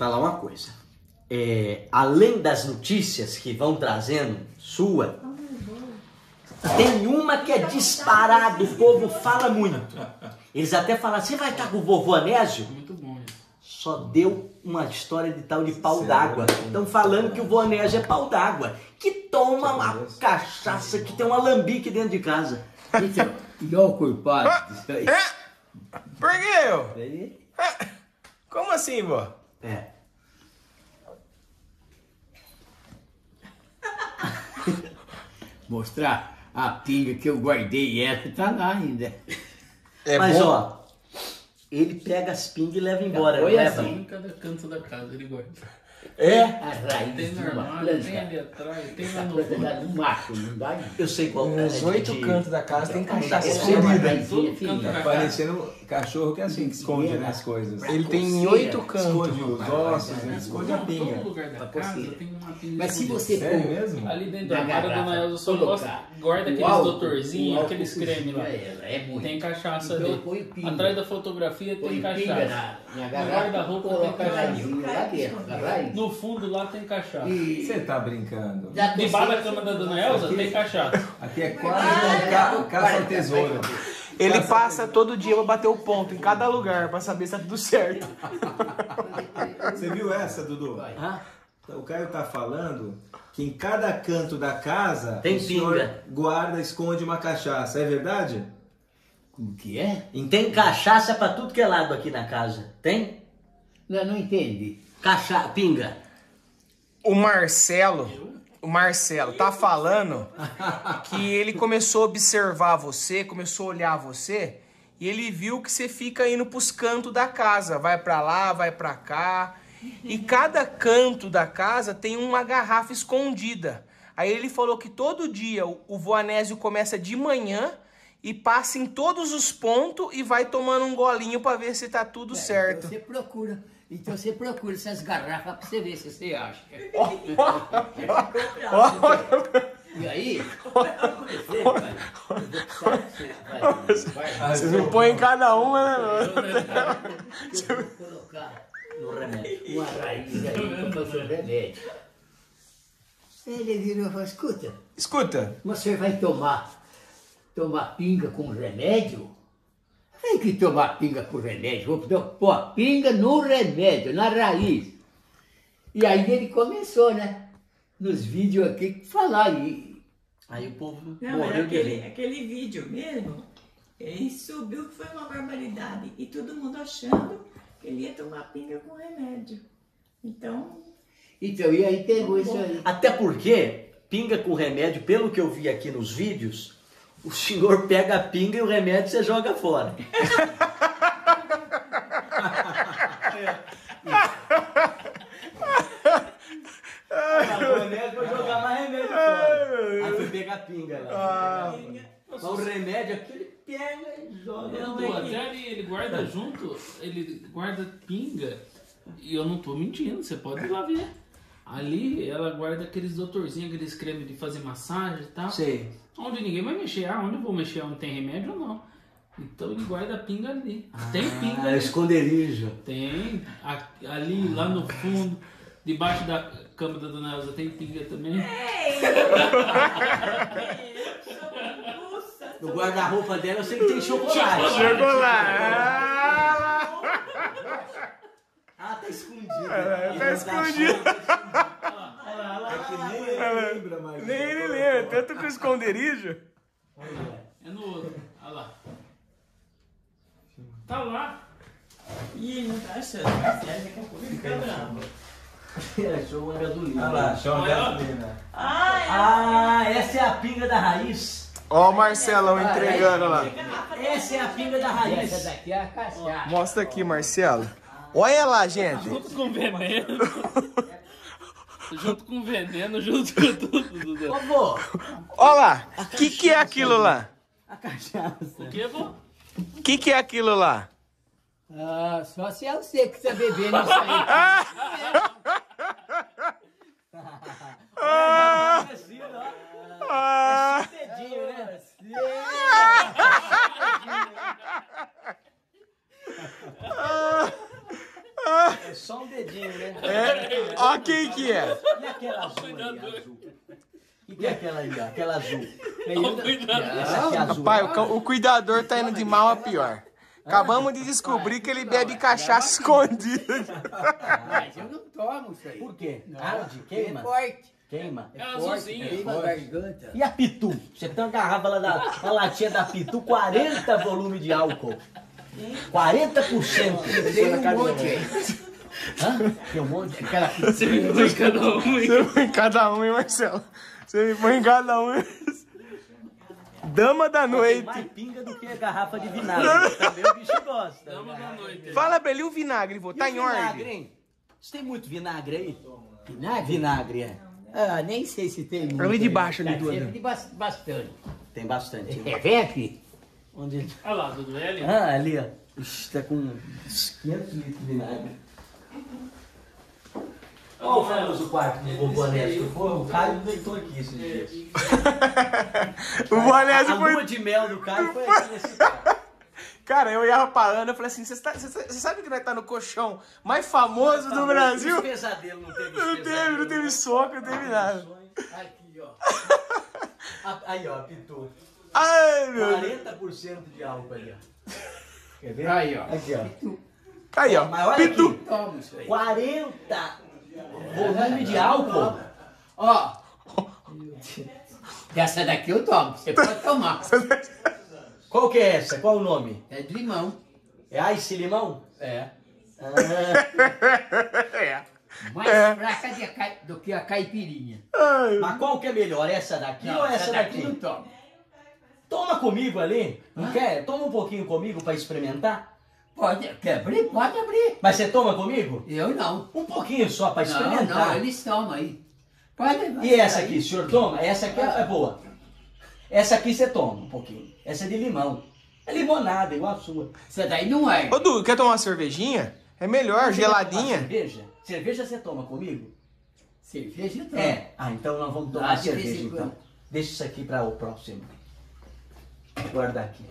falar uma coisa. É, além das notícias que vão trazendo sua, tem uma que é disparado, o povo fala muito. Eles até falam, você vai estar com o vovô Anésio? Muito bom isso. Só deu uma história de tal de pau d'água. Estão falando que o vô Anésio é pau d'água. Que toma uma cachaça, que tem um alambique dentro de casa. Então, e olha o culpado disso aí. Por que eu? Aí, Como assim, vô? É. Mostrar a pinga que eu guardei essa, tá lá ainda. É Mas bom? ó, ele pega as pingas e leva embora, Foi leva? assim. Em cada canto da casa ele guarda. É? A raiz Tem de no uma armário, tem ali atrás, tem lá no macho, não dá. Eu sei qual é. Nos de- oito cantos da casa tem cachaça é escondida. Parecendo cachorro que é assim, que esconde né, as coisas. Ele tem oito cantos. Esconde os ossos, ele esconde a pinga. todo lugar da Pra casa coceira. tem uma pinga Mas se você mesmo? Ali dentro da armário, garrafa, dona Elza só guarda aqueles doutorzinhos, aqueles cremes lá. É muito. Tem cachaça Então, ali. Atrás da fotografia tem cachaça. No guarda-roupa tem cachaça. No fundo lá tem cachaça. Você tá brincando? Debaixo da cama da dona Elza tem cachaça. Aqui é quase um ca caça ao tesouro. Ele passa todo dia pra bater o ponto em cada lugar pra saber se tá tudo certo. Você viu essa, Dudu? Vai. Ah, O Caio tá falando que em cada canto da casa Tem o senhor pinga. guarda, esconde uma cachaça. É verdade? Como que é? e tem cachaça pra tudo que é lado aqui na casa. Tem? Não, não entendi. Cacha... Pinga. O Marcelo, o Marcelo tá falando que ele começou a observar você, começou a olhar você e ele viu que você fica indo pros cantos da casa, vai pra lá, vai pra cá. E cada canto da casa tem uma garrafa escondida. Aí ele falou que todo dia o o Voanésio começa de manhã e passa em todos os pontos e vai tomando um golinho pra ver se tá tudo certo. Então você procura. Então você procura essas garrafas pra você ver se você acha. E aí. Vocês me põem em cada uma, né? Eu vou colocar no remédio uma raiz aí pra fazer o remédio. Ele virou e falou, escuta, Escuta, você vai tomar, tomar pinga com remédio? Tem que tomar pinga com remédio, vou pôr a pinga no remédio, na raiz. E aí ele começou, né? Nos vídeos aqui, falar e Aí o povo Não, era morreu aquele, aquele vídeo mesmo. Ele subiu que foi uma barbaridade. E todo mundo achando que ele ia tomar pinga com remédio. Então, Então, e aí pegou isso aí. Até porque, pinga com remédio, pelo que eu vi aqui nos vídeos, o senhor pega a pinga e o remédio você joga fora. Acabou o remédio, vou jogar mais remédio fora. Aí pegar a pinga lá. Mas o remédio aqui ele pega e joga. Não, Não, é até que- ele, ele guarda junto, ele guarda pinga, e eu não tô mentindo, você pode ir lá ver. Ali ela guarda aqueles doutorzinhos, aqueles cremes de fazer massagem e tal. Sei. Onde ninguém vai mexer, ah, onde eu vou mexer, onde tem remédio ou não. Então ele guarda a pinga ali. tem pinga Ah, ali. esconderijo. Tem. A- ali, lá no fundo, debaixo da cama da dona Elza tem pinga também. nossa, No guarda-roupa dela eu sei que tem chocolate. chegou lá. Ah, tá escondido. tá escondido. É que nem ele lembra mais. Nem ele lembra, tanto que o esconderijo. É no outro. Olha lá. Tá lá. Ih, não tá achando. Daqui a pouco fica bravo. Achou uma gasolina. Olha lá, chama Olha. gasolina. Ai, Ah, essa é a pinga da raiz. Ó o Marcelão entregando lá. Essa é a pinga da Essa raiz. daqui é a cachaça. Mostra aqui, Marcelo. Olha lá, gente. Junto com veneno. junto com veneno, junto com tudo. Dudu. Ô, vô, Olha lá. O que, que é aquilo lá? a cachaça. O que, vô? O que, que é aquilo lá? Ah, só se é você que tá bebendo isso aí. Ó. Ah, né? É só um dedinho, né? É. Ó quem que é. E aquela azul ali, azul? O que é aquela ali, ó? Aquela azul? Cuidado. Essa aqui é azul. O, ca- o cuidador tá indo de mal a pior. Acabamos de descobrir que ele bebe cachaça escondida. Mas eu não tomo isso aí. Por quê? Não, Arde, queima? É forte. Queima. É Forte, azulzinho. queima a garganta. E a Pitu? Você tem uma garrafa lá da uma latinha da Pitu, 40 volume de álcool. 40%. Tem um monte aí. Hã? Tem um monte? Aquela Você me põe cada um, hein? Você me põe em cada um, hein, Marcelo? Você me põe em cada um. hein? Dama da Tem noite. mais pinga do que a garrafa de vinagre. Também o bicho gosta. Dama da noite. Fala pra ele o vinagre, vô. E Tá em vinagre, ordem. hein? Você tem muito vinagre aí? vinagre. Vinagre, é. Ah, nem sei se tem muito. Ali de baixo, ali do bas- bastante. Tem bastante. É, vem aqui. Onde? Olha lá, Dudu, é ali. Ah, ali, ó. Ixi, tá com uns 500 litros de vinagre. Qual o famoso quarto do vovô Anésio? que foi? O Caio deitou aqui esses dias. O A, Vanessa a foi. lua de mel do Caio foi aqui nesse quarto. Cara, eu olhava pra Ana e falei assim: você sabe que nós tá no colchão mais famoso do Brasil? Não teve os Não teve, não pesadelos. teve soco, não teve nada. Aqui, ó. Aí, ó, pitou. Ai, meu Deus. 40% de álcool ali, ó. Quer ver? Aí, ó. Aqui, ó. Aí, ó. Mas olha Pitu. aqui. Toma isso aí. 40 volume de álcool. Ó. Essa daqui eu tomo. Você pode tomar. Qual que é essa? Qual o nome? É de limão. É Ice Limão? É. Ah, É. Mais É. fraca de do que a caipirinha. Ai, mas qual que é melhor? Essa daqui ou essa daqui? não toma. Toma comigo ali. Não quer? Toma um pouquinho comigo pra experimentar. Pode, quer abrir? Pode abrir. Mas você toma comigo? Eu não. Um pouquinho só pra Não, experimentar. não, eles tomam aí. Pode levar. E essa aqui, o senhor toma? Essa aqui é, é boa. Essa aqui você toma um pouquinho. Essa é de limão. É limonada, igual a sua. Essa daí não é. Ô, Du, quer tomar uma cervejinha? É melhor, Você geladinha. Cerveja? Cerveja você toma comigo? Cerveja toma. É. Ah, então nós vamos tomar Ah, em cerveja então. Deixa isso aqui para o próximo. Guardar aqui.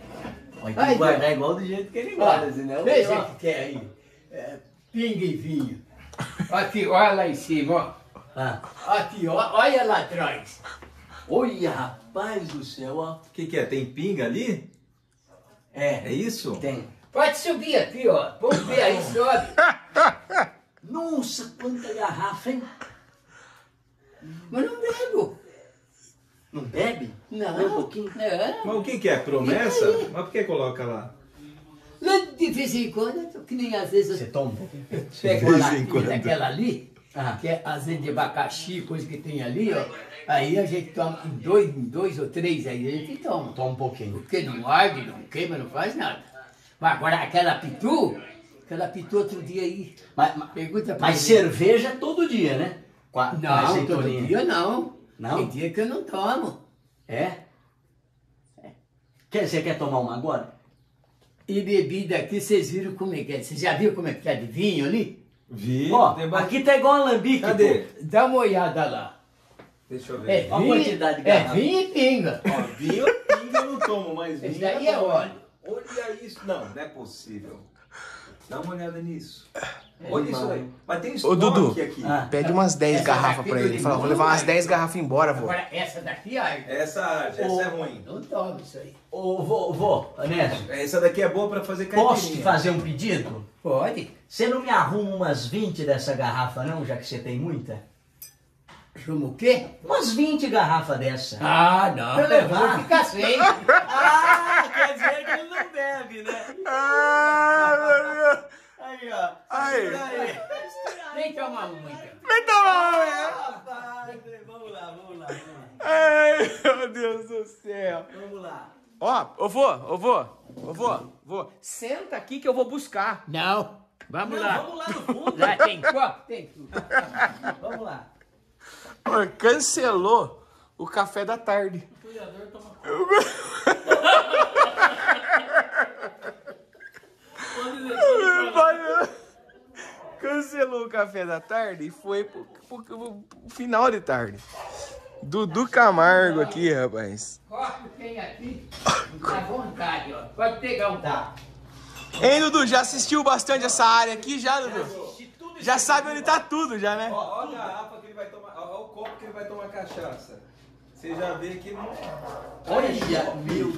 Olha, tem Ai, que guardar igual do jeito que ele guarda, senão. veja ó. o que tem aí. É, pinga e vinho. Aqui, olha lá em cima, ó. Ah. Aqui, ó, olha lá atrás. Olha, rapaz do céu, ó. O que, que é? Tem pinga ali? É, É isso? tem. Pode subir aqui, ó. Vamos ver aí, sobe. Nossa, quanta garrafa, hein? Mas não bebo. Não bebe? Não. Um pouquinho? Não. Mas o que, que é? Promessa? Mas por que coloca lá? De vez em quando, que nem às vezes Você toma um de uma vez em quando. latinha daquela ali, Ah. que é azeite de abacaxi, coisa que tem ali, ó. Aí a gente toma em dois, dois ou três aí, a gente toma. Toma um pouquinho. Porque não arde, não queima, não faz nada. Mas agora aquela pitu, aquela pitu outro dia aí. Mas, mas- Pergunta pra mas cerveja todo dia, né? Com a, com a Não, todo azeitoninha. dia não. Não? Tem dia que eu não tomo. É? Quer, você quer tomar uma agora? E bebida aqui, vocês viram como é que é? Você já viu como é que tá de vinho ali? Vi. Ó, aqui tá igual a alambique. Cadê? pô. Dá uma olhada lá. Deixa eu É ver. A vinho, quantidade de é vinho e pinga. Ó, vinho, pinga eu não tomo, mas vinho. Esse daí é óleo. Olha isso. Não, não é possível. Dá uma olhada nisso. Olha demais. isso aí. Mas tem Ô, Dudu. aqui. Ah. Pede umas 10 Essa garrafas pra ele. Fala, vou levar umas vai. 10 garrafas embora, vô. Agora, essa daqui, ai, Essa, essa Ô. é ruim. não tomo isso aí. Ô, vô, vô, Anésio, Essa daqui é boa pra fazer caipirinha. posso te fazer um pedido? Pode. Você não me arruma umas 20 dessa garrafa não, já que você tem muita? Chama o quê? Umas 20 garrafas dessa. Ah, não. Pra Eu levar. vou ficar sem. Ah, quer dizer que ele não bebe, né? Ah. Aí, ó. Aí. Segura aí. Nem tomar uma, então. Vai tomar, velho. Rapaz, vamos lá, vamos lá, vamos lá. Ai, meu Deus do céu. Vamos lá. Ó, ô vô, ô vô, ô vô, vô. Senta aqui que eu vou buscar. Não. Vamos Não, lá. vamos lá no fundo. Lá tem copo? Tem tudo. Vamos lá. Pô, cancelou o café da tarde. O cuidador toma Pode dizer, pode falar. Cancelou o café da tarde e foi pro, pro- pro- pro final de tarde. Dudu Camargo aqui, rapaz. Copo tem aqui. À vontade, ó. Pode pegar um. Tá. Hein, Dudu, já assistiu bastante essa área aqui já, Dudu? Já sabe onde tá tudo, já, né? Ó, ó a garrafa que ele vai tomar, ó, ó o copo que ele vai tomar cachaça. Você já vê que não. Olha, meu.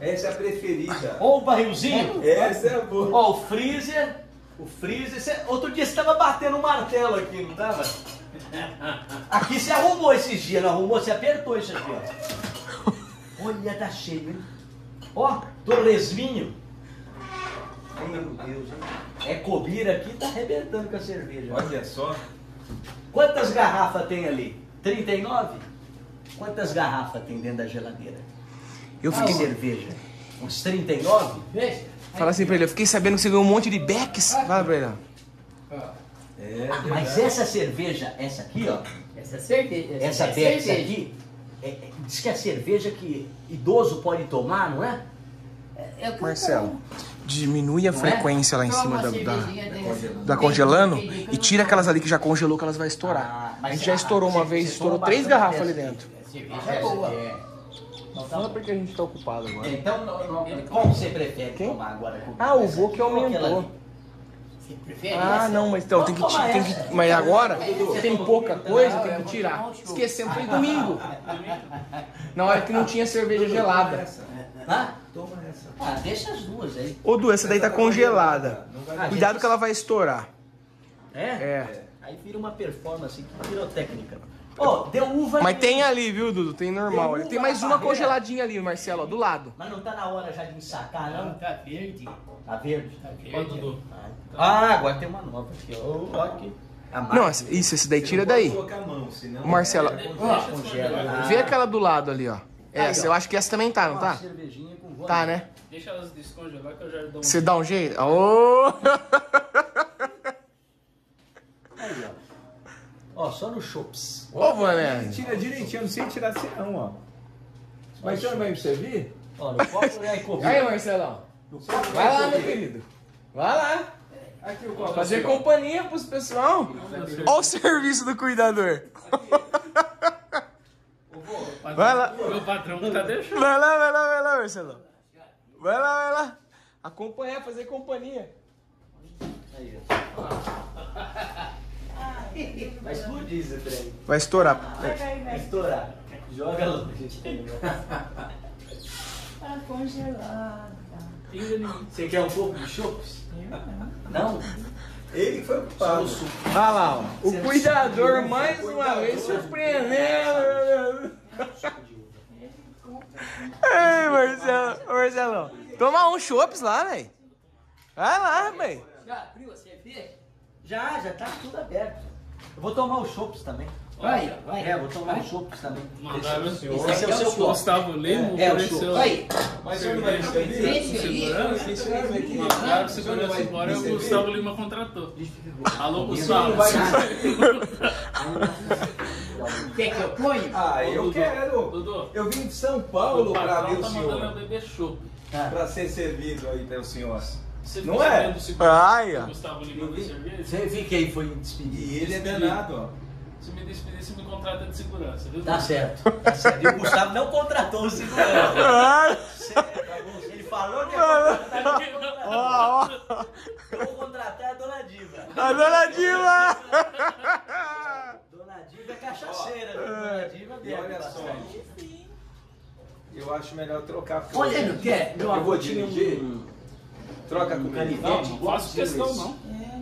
Essa é a preferida. Ó o barrilzinho. Essa é a boa. Ó o freezer. O freezer. Cê- outro dia você tava batendo um martelo aqui, não tava? Aqui você arrumou esses dias, não arrumou? Você apertou isso aqui, ó. Olha, tá cheio, hein? Ó, torresminho. Meu Deus, hein? É cobira aqui, tá arrebentando com a cerveja. Olha só. Quantas garrafas tem ali? 39? Quantas garrafas tem dentro da geladeira? Eu fiquei. cerveja? Uns 39? Veja. Fala assim pra ele, eu fiquei sabendo que você ganhou um monte de becks. Fala pra ele, ó. É, Mas essa cerveja, essa aqui, ó, Essa cerveja. essa é Bex cerveja. aqui, é- é- diz que é a cerveja que idoso pode tomar, não é? É o que eu Marcelo, diminui a Não é? frequência lá em tomo. cima Toma da, da, da congelando e tira aquelas ali que já congelou que elas vai estourar. Ah, A mas gente já a- estourou uma vez, estourou toma três garrafas ali dentro. A cerveja Essa é boa. É- Não fala porque a gente tá ocupado agora. Então, não- não- como você prefere Quem? tomar agora? com- Ah, o vô aqui que aumentou. Você prefere Ah, essa? não, mas então tem que, tem que. Mas agora tem pouca coisa, tem que vou tirar. Esquecemos, foi domingo. Na hora que não tinha cerveja gelada. Hã? Toma essa. Ah, deixa as duas aí. Ô, Du, essa daí tá congelada. Não vai Ah, Cuidado que ela vai estourar. É? É. Aí vira uma performance aqui, pirotécnica. Ó, deu uva Mas ali. tem ali, viu, Dudu? Tem normal. ali. Tem mais uma congeladinha ali, Marcelo, ó, do lado. Mas não tá na hora já de ensacar, Não, não? tá verde. Tá verde? Tá verde. Ó, Dudu. Ah, agora tem uma nova aqui, ó. Aqui. Não, isso, esse daí tira daí. mão, senão- Marcelo, Ó, congela. Vê aquela do lado ali, ó. Essa, Aí, ó. eu acho que essa também tá, não tá? Tá, né? Deixa elas descongelar que eu já dou um. Você dá um jeito? Ô! Aí, ó. Ó, só no Chops. Ô, Vané. Tira direitinho, eu não sei tirar assim não, ó. Mas você não vai me servir? Ó, no copo é Aí. Marcelão. Vai lá, meu querido. Vai lá. Aqui o copo. Fazer companhia pros pessoal. Ó o serviço do cuidador. Vai lá. Meu patrão tá deixando. Vai lá, vai lá, vai lá, Marcelão. Vai lá, vai lá. Acompanhar, fazer companhia. Aí, ó. Vai explodir esse trem. Vai estourar. Vai, vai, Vai vai. estourar. Joga lá. gente. Tá congelada. Você quer um pouco de Chops? Eu Não? Ele foi ocupado. Olha lá, ó. O cuidador mais uma vez surpreendendo. Ei, Marcelo, Marcelão. Toma um chopps lá, velho. Vai lá, velho. Já abriu a cerveja? Já, já tá tudo aberto. Eu vou tomar os Chops também. Vai, vai. É, vou tomar os Chops também. Mandaram Esse é o Esse seu é o copo. Gustavo Lima É, o ofereceu. Vai. Mas você não vai aí. Segurança. Serve aqui? Mandaram segurança vai embora e o? Gustavo Lima contratou. Alô, Gustavo. vai Quer que eu ponha? Ah, eu quero. Dudu, Eu vim de São o Paulo pra patrão ver tá o mandando eu senhor. beber chopp. Pra ser servido aí pelo senhor. Você Não é? Ai, que Gustavo servia? Você viu quem foi E despedido? ele é danado, ó. Se me despedir, você me contrata de segurança, viu? Tá certo. Tá certo. E o Gustavo não contratou o segurança. Ai, Ele falou que ia contratar, ó, ó. Eu vou contratar a Dona Diva. A dona Dilma. Dona Diva é cachaceira. viu? Dona Diva E bebe olha só, eu acho melhor trocar. Olha, não quer? Meu Eu avô vou tinha um Troca comigo. canivete Não, não faço questão, esse. não. É,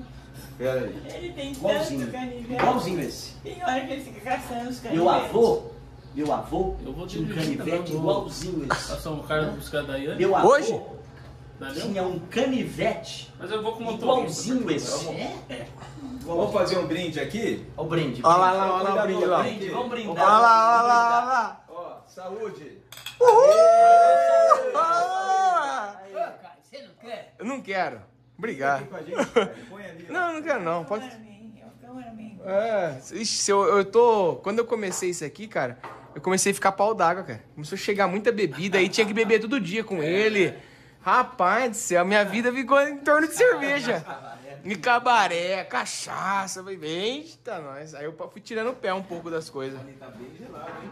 Pera aí. ele tem Igualzinho. tanto canivete. Igualzinho esse. Tem hora que ele fica caçando os canivetes. Meu avô, meu avô Eu vou tinha um dirigir canivete igualzinho esse. Passar um cara buscar Daiane. Meu avô Hoje? Tinha um canivete Mas eu vou com igualzinho esse. É? Vamos fazer um brinde aqui? Olha o brinde. Olha lá, brinde. lá, olha lá o brinde lá. Brinde, Vamos brindar. Olha lá, olha lá, olha lá. Ó, saúde. Ah! brindar. Aí, Cara, você não quer? Eu não quero. Obrigado. aqui com a gente, ali. Não, não quero não. Pode. Cameraman, é. É, ixi, se eu, eu tô. Quando eu comecei isso aqui, cara, eu comecei a ficar pau d'água, cara. Começou a chegar muita bebida aí, tinha que beber todo dia com ele. Rapaz do céu, minha vida ficou em torno de cerveja. E cabaré, cachaça, falei, eita, nós. Aí eu fui tirando o pé um pouco das coisas. Ele tá bem gelado, hein?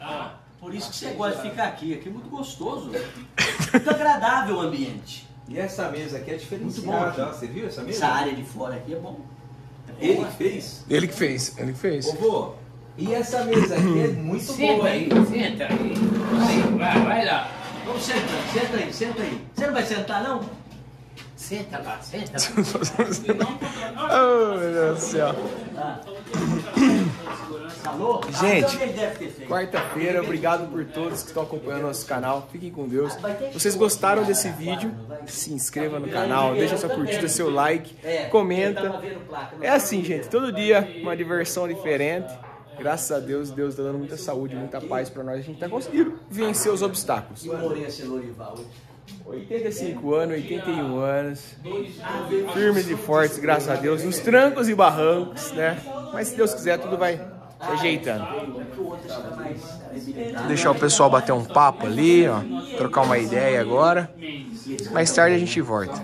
Ah, por isso que você gosta de ficar aqui. Aqui é muito gostoso. Muito agradável o ambiente. E essa mesa aqui é Muito bom diferenciada, aqui. ó. Você viu essa mesa? Essa área de fora aqui é bom. Ele que fez? Ele que fez, ele que fez. Ô, vô, e essa mesa aqui é muito Senta boa, aí, hein? senta aí. Vai, vai lá. Vamos sentar, senta aí, senta aí. Você não vai sentar, não? Senta lá, senta lá. oh, meu Deus do céu. Falou? Gente. Quarta-feira, obrigado por todos que estão acompanhando nosso canal. Fiquem com Deus. Vocês gostaram desse vídeo? Se inscreva no canal, deixa sua curtida, seu like, É, comenta. É assim, gente, todo dia uma diversão diferente. Graças a Deus, Deus tá dando muita saúde, muita paz pra nós. A gente tá conseguindo vencer os obstáculos. E o Lourenço e Lorival? 85 anos, 81 anos, firmes e fortes, graças a Deus, nos trancos e barrancos, né? Mas se Deus quiser, tudo vai se ajeitando. Deixar o pessoal bater um papo ali, ó, trocar uma ideia agora. Mais tarde a gente volta.